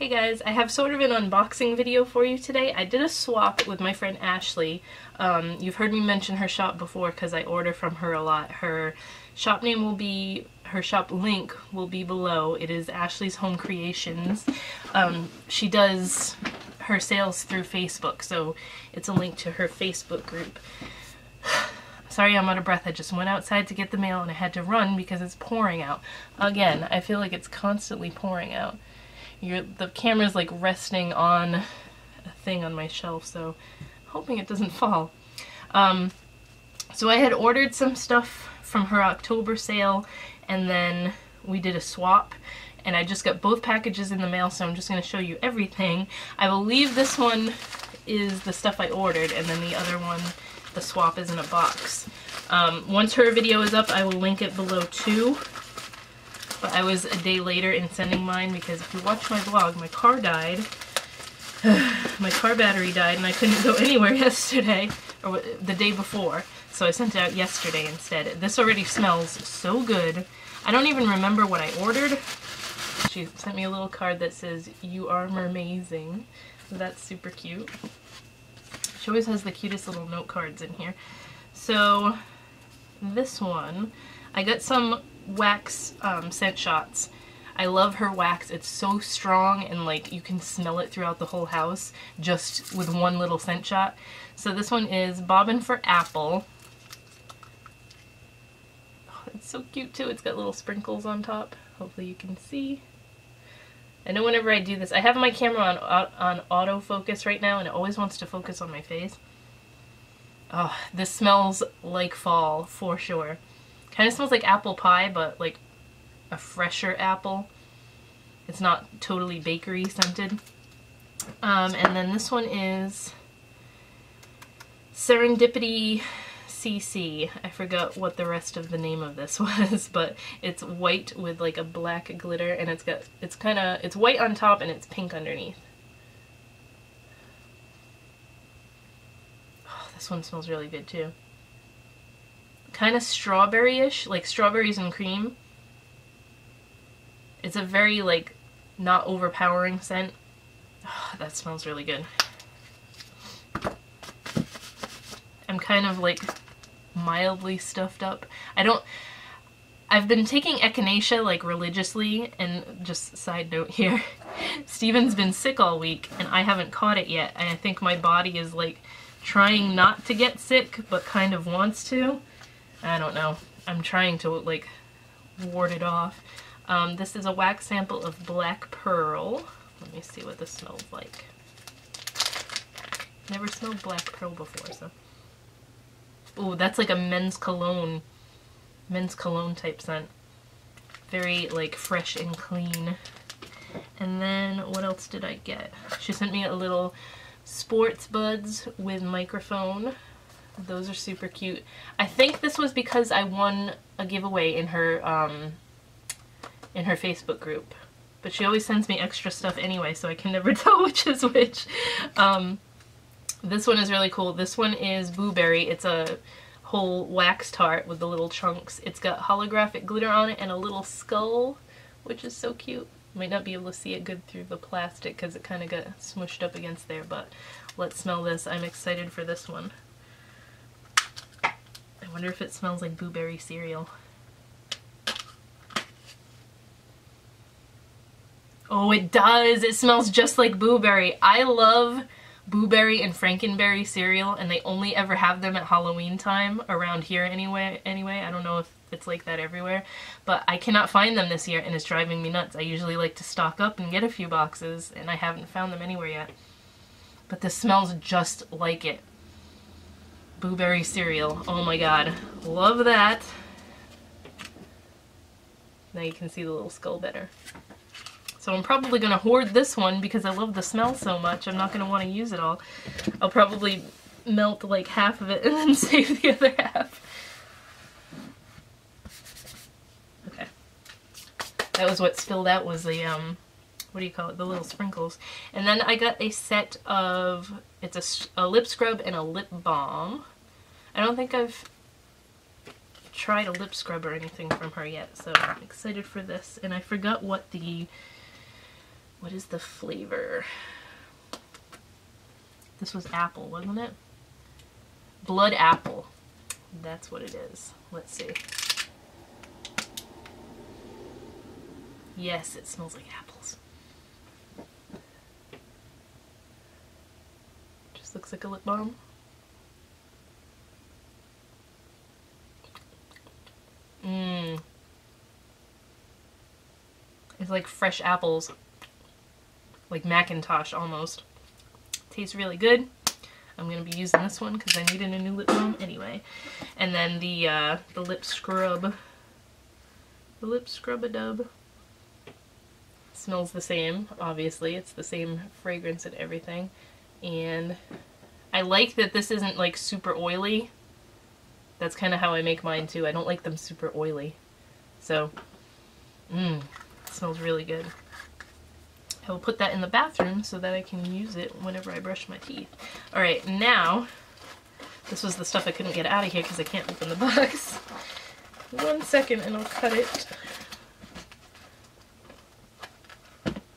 Hey guys, I have sort of an unboxing video for you today. I did a swap with my friend Ashley. Um, you've heard me mention her shop before because I order from her a lot. Her shop name will be, her shop link will be below. It is Ashley's Home Creations. Um, she does her sales through Facebook, so it's a link to her Facebook group. Sorry I'm out of breath. I just went outside to get the mail and I had to run because it's pouring out. Again, I feel like it's constantly pouring out. You're, the camera's like resting on a thing on my shelf, so hoping it doesn't fall. Um, so I had ordered some stuff from her October sale, and then we did a swap, and I just got both packages in the mail, so I'm just going to show you everything. I believe this one is the stuff I ordered, and then the other one, the swap, is in a box. Um, once her video is up, I will link it below too. But I was a day later in sending mine because if you watch my vlog, my car died. my car battery died and I couldn't go anywhere yesterday, or the day before. So I sent it out yesterday instead. This already smells so good. I don't even remember what I ordered. She sent me a little card that says, you are mermazing. That's super cute. She always has the cutest little note cards in here. So this one, I got some wax um, scent shots. I love her wax. It's so strong and like you can smell it throughout the whole house just with one little scent shot. So this one is Bobbin for Apple. Oh, it's so cute too. It's got little sprinkles on top. Hopefully you can see. I know whenever I do this, I have my camera on, on autofocus right now and it always wants to focus on my face. Oh, this smells like fall for sure. Kind of smells like apple pie, but like a fresher apple. It's not totally bakery scented. Um, and then this one is Serendipity CC. I forgot what the rest of the name of this was, but it's white with like a black glitter and it's got, it's kind of, it's white on top and it's pink underneath. Oh, this one smells really good too kind of strawberry-ish, like strawberries and cream. It's a very, like, not overpowering scent. Oh, that smells really good. I'm kind of, like, mildly stuffed up. I don't... I've been taking echinacea, like, religiously, and just side note here, Steven's been sick all week, and I haven't caught it yet, and I think my body is, like, trying not to get sick, but kind of wants to. I don't know. I'm trying to like ward it off. Um, this is a wax sample of Black Pearl. Let me see what this smells like. Never smelled Black Pearl before, so. Oh, that's like a men's cologne, men's cologne type scent. Very like fresh and clean. And then what else did I get? She sent me a little sports buds with microphone those are super cute. I think this was because I won a giveaway in her um, in her Facebook group. But she always sends me extra stuff anyway, so I can never tell which is which. Um, this one is really cool. This one is Blueberry. It's a whole wax tart with the little chunks. It's got holographic glitter on it and a little skull, which is so cute. Might not be able to see it good through the plastic because it kind of got smushed up against there, but let's smell this. I'm excited for this one. I wonder if it smells like blueberry cereal. Oh, it does! It smells just like blueberry. I love Boo Berry and Franken Berry cereal, and they only ever have them at Halloween time, around here anyway. Anyway, I don't know if it's like that everywhere, but I cannot find them this year, and it's driving me nuts. I usually like to stock up and get a few boxes, and I haven't found them anywhere yet. But this smells just like it. Blueberry cereal. Oh my god. Love that. Now you can see the little skull better. So I'm probably going to hoard this one because I love the smell so much. I'm not going to want to use it all. I'll probably melt like half of it and then save the other half. Okay. That was what spilled out was the, um, what do you call it, the little sprinkles. And then I got a set of, it's a, a lip scrub and a lip balm. I don't think I've tried a lip scrub or anything from her yet, so I'm excited for this. And I forgot what the What is the flavor? This was apple, wasn't it? Blood apple. That's what it is. Let's see. Yes, it smells like apples. Just looks like a lip balm. Mmm. It's like fresh apples. Like McIntosh almost. Tastes really good. I'm going to be using this one because I needed a new lip balm anyway. And then the, uh, the lip scrub. The lip scrub-a-dub. Smells the same, obviously. It's the same fragrance and everything. And I like that this isn't like super oily. That's kind of how I make mine too. I don't like them super oily. So, mmm, smells really good. I will put that in the bathroom so that I can use it whenever I brush my teeth. Alright, now, this was the stuff I couldn't get out of here because I can't open the box. One second and I'll cut it.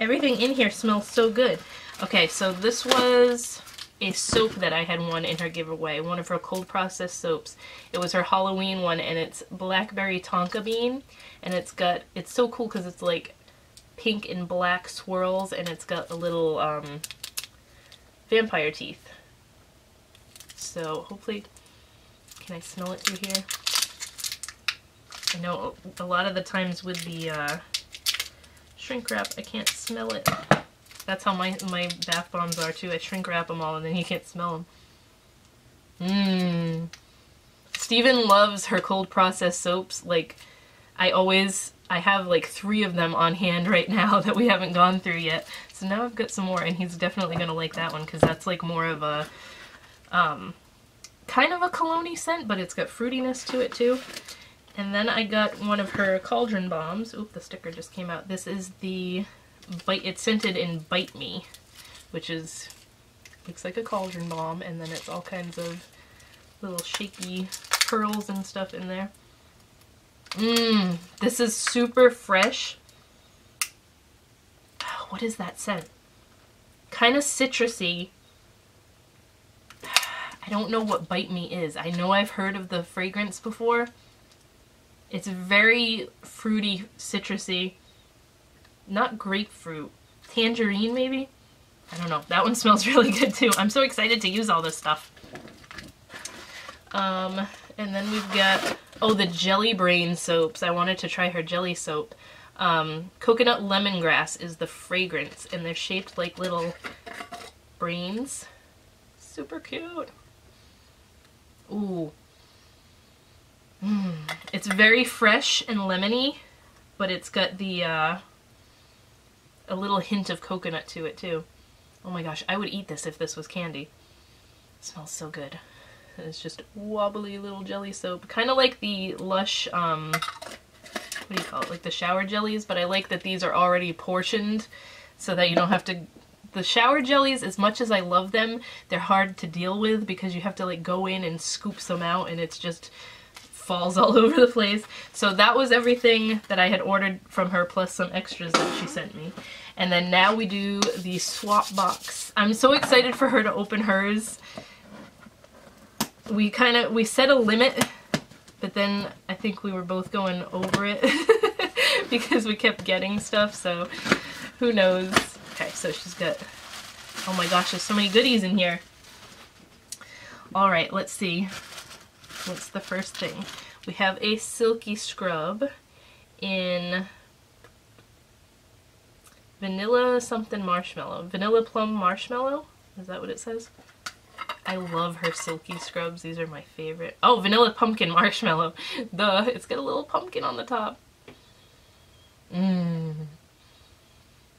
Everything in here smells so good. Okay, so this was a soap that I had won in her giveaway, one of her cold process soaps. It was her Halloween one and it's blackberry tonka bean and it's got, it's so cool because it's like pink and black swirls and it's got a little um, vampire teeth. So hopefully, can I smell it through here? I know a lot of the times with the uh, shrink wrap I can't smell it. That's how my, my bath bombs are too. I shrink wrap them all and then you can't smell them. Mmm. Steven loves her cold processed soaps. Like, I always I have like three of them on hand right now that we haven't gone through yet. So now I've got some more and he's definitely going to like that one because that's like more of a, um, kind of a cologne scent, but it's got fruitiness to it too. And then I got one of her cauldron bombs. Oop, the sticker just came out. This is the Bite, it's scented in Bite Me, which is, looks like a cauldron bomb, and then it's all kinds of little shaky pearls and stuff in there. Mmm, this is super fresh. Ah, what is that scent? Kind of citrusy. I don't know what Bite Me is. I know I've heard of the fragrance before. It's very fruity, citrusy. Not grapefruit. Tangerine, maybe? I don't know. That one smells really good, too. I'm so excited to use all this stuff. Um, and then we've got Oh, the Jelly Brain soaps. I wanted to try her jelly soap. Um, coconut lemongrass is the fragrance, and they're shaped like little brains. Super cute. Ooh. Mm. It's very fresh and lemony, but it's got the, uh, a little hint of coconut to it, too. Oh my gosh, I would eat this if this was candy. It smells so good. It's just wobbly little jelly soap. Kind of like the Lush, um, what do you call it? Like the shower jellies, but I like that these are already portioned so that you don't have to the shower jellies, as much as I love them, they're hard to deal with because you have to like go in and scoop some out and it's just falls all over the place. So that was everything that I had ordered from her plus some extras that she sent me. And then now we do the swap box. I'm so excited for her to open hers we kind of, we set a limit, but then I think we were both going over it because we kept getting stuff, so who knows. Okay, so she's got, oh my gosh, there's so many goodies in here. Alright, let's see. What's the first thing? We have a silky scrub in vanilla something marshmallow. Vanilla plum marshmallow? Is that what it says? I love her silky scrubs. These are my favorite. Oh, vanilla pumpkin marshmallow. Duh, it's got a little pumpkin on the top. Mmm.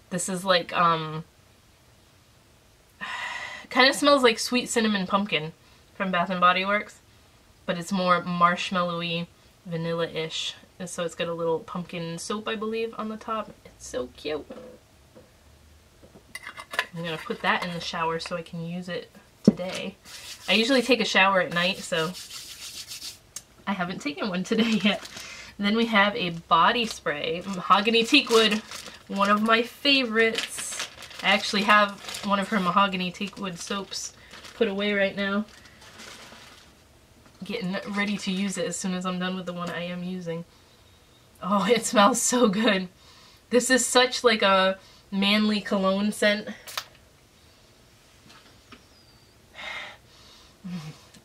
This is like, um, kind of smells like sweet cinnamon pumpkin from Bath & Body Works, but it's more marshmallowy, vanilla-ish. So it's got a little pumpkin soap, I believe, on the top. It's so cute. I'm going to put that in the shower so I can use it today. I usually take a shower at night, so I haven't taken one today yet. Then we have a body spray, Mahogany Teakwood, one of my favorites. I actually have one of her mahogany teakwood soaps put away right now. Getting ready to use it as soon as I'm done with the one I am using. Oh, it smells so good. This is such like a manly cologne scent.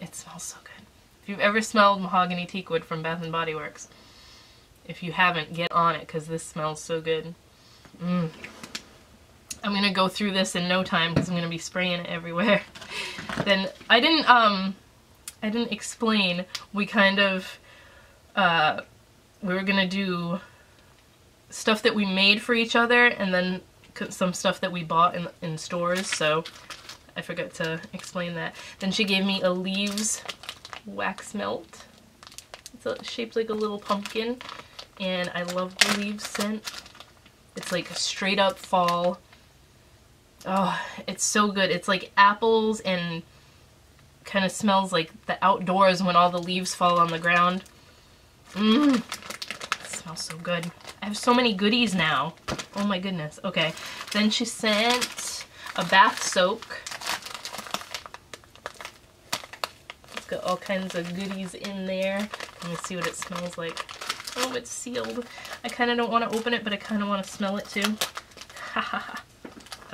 It smells so good. If you've ever smelled mahogany teakwood from Bath & Body Works, if you haven't, get on it because this smells so good. Mm. I'm gonna go through this in no time because I'm gonna be spraying it everywhere. then I didn't um I didn't explain. We kind of uh we were gonna do stuff that we made for each other and then some stuff that we bought in in stores. So I forgot to explain that. Then she gave me a leaves wax melt. It's shaped like a little pumpkin and I love the leaves scent. It's like straight up fall. Oh, it's so good. It's like apples and kind of smells like the outdoors when all the leaves fall on the ground. Mmm. smells so good. I have so many goodies now. Oh my goodness. Okay. Then she sent a bath soak. It's got all kinds of goodies in there. Let me see what it smells like. Oh, it's sealed. I kind of don't want to open it, but I kind of want to smell it too. Ha ha ha.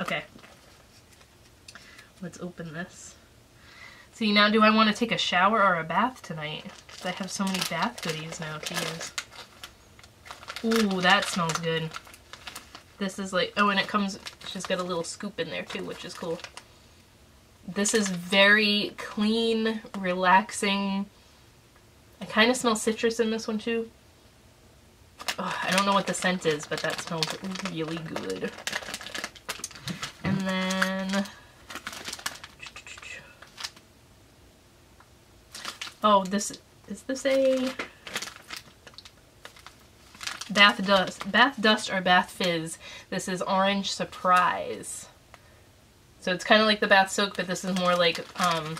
Okay. Let's open this. See, now do I want to take a shower or a bath tonight? Because I have so many bath goodies now to use. Ooh, that smells good. This is like, oh, and it comes, she's got a little scoop in there too, which is cool. This is very clean, relaxing. I kind of smell citrus in this one too. Oh, I don't know what the scent is, but that smells really good. And then... Oh, this... Is this a... Bath Dust, Bath Dust or Bath Fizz. This is Orange Surprise. So it's kind of like the Bath Soak, but this is more like um,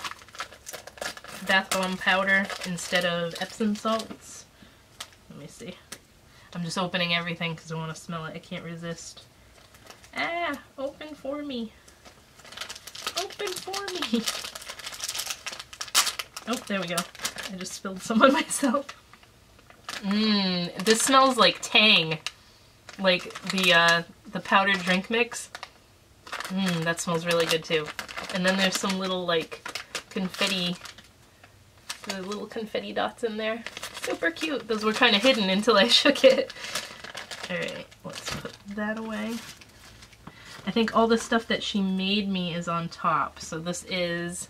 bath bomb powder instead of Epsom salts. Let me see. I'm just opening everything because I want to smell it. I can't resist. Ah, open for me. Open for me. Oh, there we go. I just spilled some on myself. Mmm, this smells like Tang. Like the, uh, the powdered drink mix. Mmm, that smells really good too. And then there's some little, like, confetti, the little confetti dots in there. Super cute. Those were kind of hidden until I shook it. Alright, let's put that away. I think all the stuff that she made me is on top. So this is,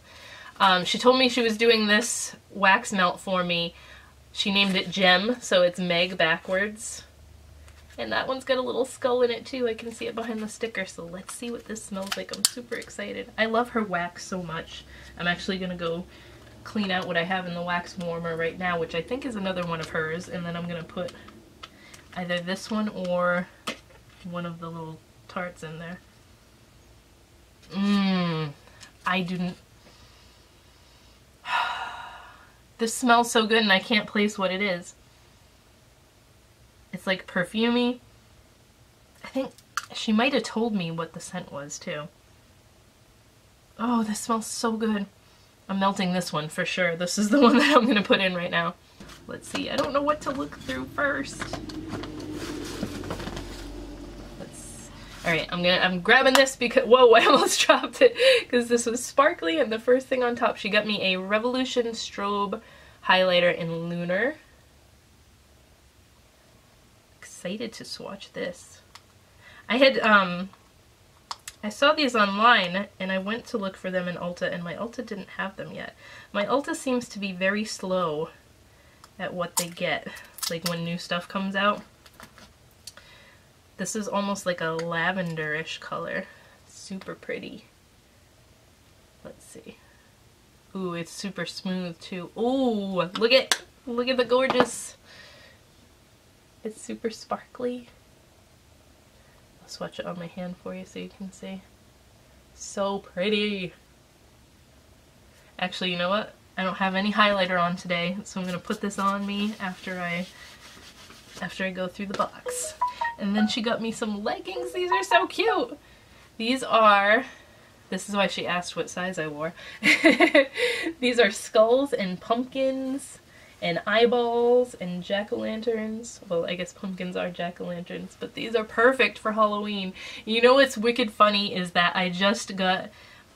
um, she told me she was doing this wax melt for me. She named it Gem, so it's Meg backwards. And that one's got a little skull in it too. I can see it behind the sticker, so let's see what this smells like. I'm super excited. I love her wax so much. I'm actually going to go clean out what I have in the wax warmer right now, which I think is another one of hers, and then I'm going to put either this one or one of the little tarts in there. Mmm. I didn't... this smells so good and I can't place what it is. It's like perfumey. I think she might have told me what the scent was too. Oh, this smells so good. I'm melting this one for sure. This is the one that I'm going to put in right now. Let's see. I don't know what to look through first. Let's. All right, I'm gonna. I'm grabbing this because whoa, I almost dropped it because this was sparkly and the first thing on top. She got me a Revolution Strobe highlighter in Lunar. Excited to swatch this. I had um I saw these online and I went to look for them in Ulta and my Ulta didn't have them yet. My Ulta seems to be very slow at what they get, like when new stuff comes out. This is almost like a lavenderish color. Super pretty. Let's see. Ooh, it's super smooth too. Ooh, look at look at the gorgeous. It's super sparkly. I'll swatch it on my hand for you so you can see. So pretty. Actually, you know what? I don't have any highlighter on today, so I'm going to put this on me after I after I go through the box. And then she got me some leggings. These are so cute. These are, this is why she asked what size I wore. These are skulls and pumpkins and eyeballs and jack-o'-lanterns. Well, I guess pumpkins are jack-o'-lanterns, but these are perfect for Halloween. You know what's wicked funny is that I just got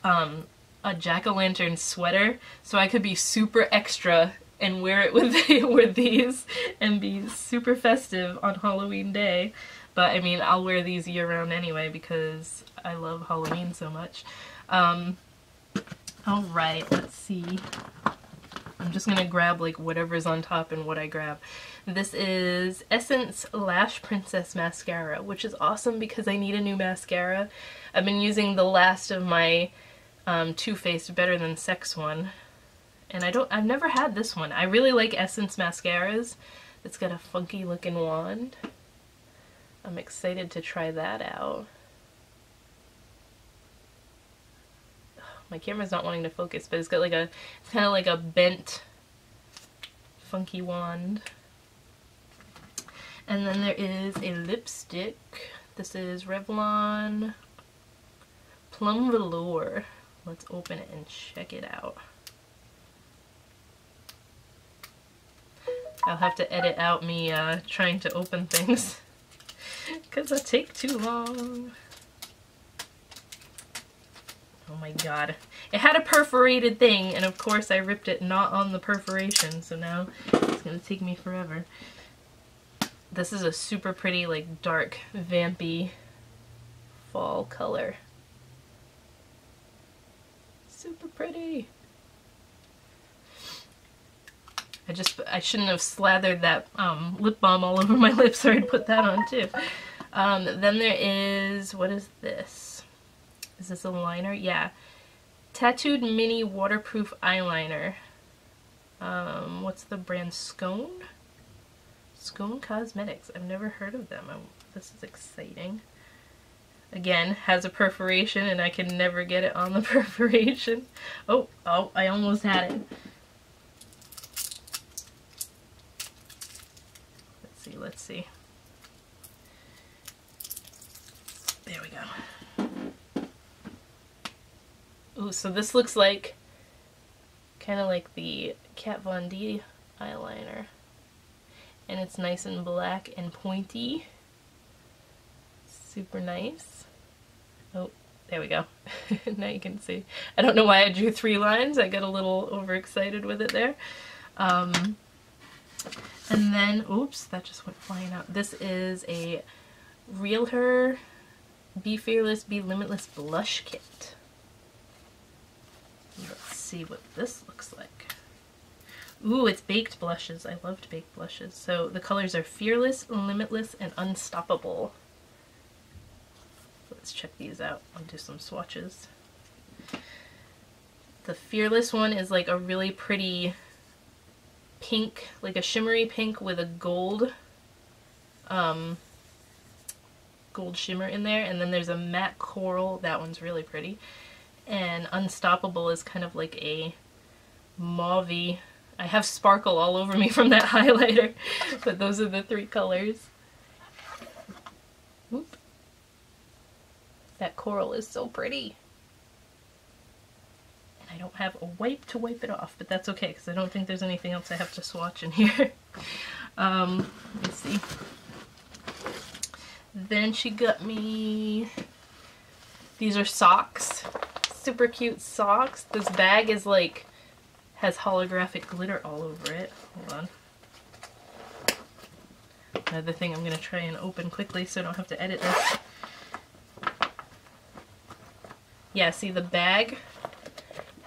um, a jack-o'-lantern sweater, so I could be super extra and wear it with, with these and be super festive on Halloween day. But I mean, I'll wear these year round anyway because I love Halloween so much. Um, Alright, let's see. I'm just gonna grab like whatever's on top and what I grab. This is Essence Lash Princess Mascara, which is awesome because I need a new mascara. I've been using the last of my um, Too Faced Better Than Sex one. And I don't, I've never had this one. I really like Essence mascaras. It's got a funky looking wand. I'm excited to try that out. My camera's not wanting to focus, but it's got like a, it's kind of like a bent, funky wand. And then there is a lipstick. This is Revlon Plum Velour. Let's open it and check it out. I'll have to edit out me uh, trying to open things because I take too long. Oh my god. It had a perforated thing, and of course I ripped it not on the perforation, so now it's gonna take me forever. This is a super pretty, like, dark, vampy fall color. Super pretty. I just, I shouldn't have slathered that um, lip balm all over my lips or I'd put that on too. Um, then there is, what is this? Is this a liner? Yeah. Tattooed Mini Waterproof Eyeliner. Um, what's the brand? Scone? Scone Cosmetics. I've never heard of them. I'm, this is exciting. Again, has a perforation and I can never get it on the perforation. Oh, oh, I almost had it. See, let's see. There we go. Ooh, so this looks like kind of like the Kat Von D eyeliner. And it's nice and black and pointy. Super nice. Oh, there we go. now you can see. I don't know why I drew three lines. I got a little overexcited with it there. Um, and then, oops, that just went flying out. This is a Real Her Be Fearless, Be Limitless Blush Kit. Let's see what this looks like. Ooh, it's baked blushes. I loved baked blushes. So the colors are Fearless, Limitless, and Unstoppable. Let's check these out. I'll do some swatches. The Fearless one is like a really pretty pink, like a shimmery pink with a gold um, gold shimmer in there. And then there's a matte coral. That one's really pretty and Unstoppable is kind of like a mauvey. I have sparkle all over me from that highlighter, but those are the three colors. Oop. That coral is so pretty. I don't have a wipe to wipe it off, but that's okay because I don't think there's anything else I have to swatch in here. um, let's see. Then she got me, these are socks super cute socks. This bag is like, has holographic glitter all over it. Hold on. Another thing I'm going to try and open quickly so I don't have to edit this. Yeah, see the bag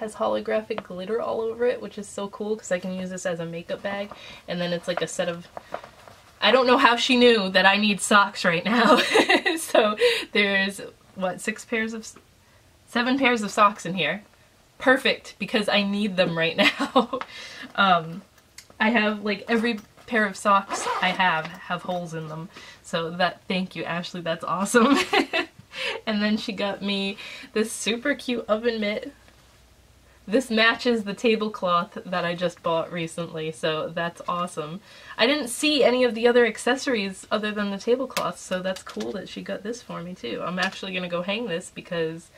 has holographic glitter all over it, which is so cool because I can use this as a makeup bag. And then it's like a set of... I don't know how she knew that I need socks right now. so there's, what, six pairs of seven pairs of socks in here. Perfect, because I need them right now. um, I have, like, every pair of socks I have have holes in them. So that, thank you, Ashley, that's awesome. and then she got me this super cute oven mitt. This matches the tablecloth that I just bought recently, so that's awesome. I didn't see any of the other accessories other than the tablecloth, so that's cool that she got this for me too. I'm actually going to go hang this because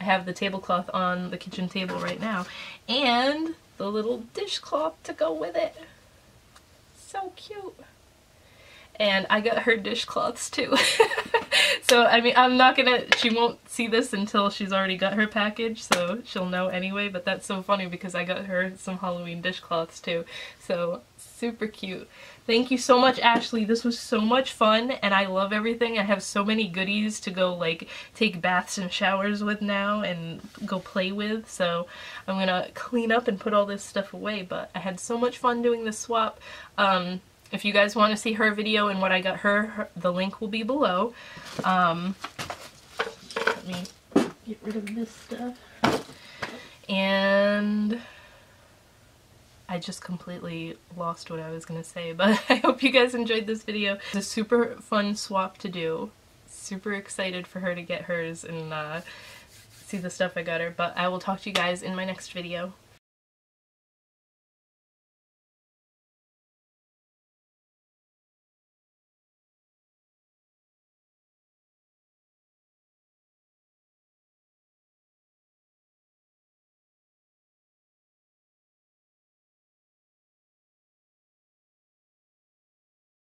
I have the tablecloth on the kitchen table right now. And the little dishcloth to go with it. So cute. And I got her dishcloths too. so, I mean, I'm not gonna, she won't see this until she's already got her package, so she'll know anyway, but that's so funny because I got her some Halloween dishcloths too. So, super cute. Thank you so much, Ashley. This was so much fun, and I love everything. I have so many goodies to go, like, take baths and showers with now and go play with, so I'm gonna clean up and put all this stuff away, but I had so much fun doing this swap. Um, if you guys want to see her video and what I got her, her the link will be below. Um, let me get rid of this stuff. And I just completely lost what I was going to say, but I hope you guys enjoyed this video. It's a super fun swap to do. Super excited for her to get hers and uh, see the stuff I got her, but I will talk to you guys in my next video.